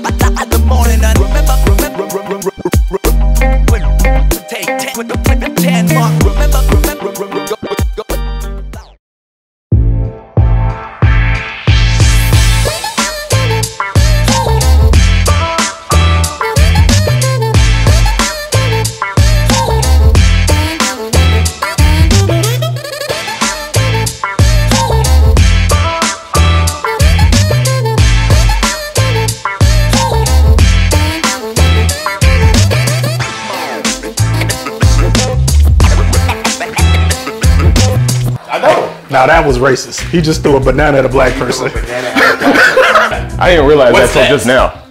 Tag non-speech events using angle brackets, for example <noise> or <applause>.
the morning and remember, remember, remember, remember, take, take with the ten mark. Remember, remember, remember. Now that was racist. He just threw a banana at a black person. Banana. <laughs> I didn't realize What's that that? till just now.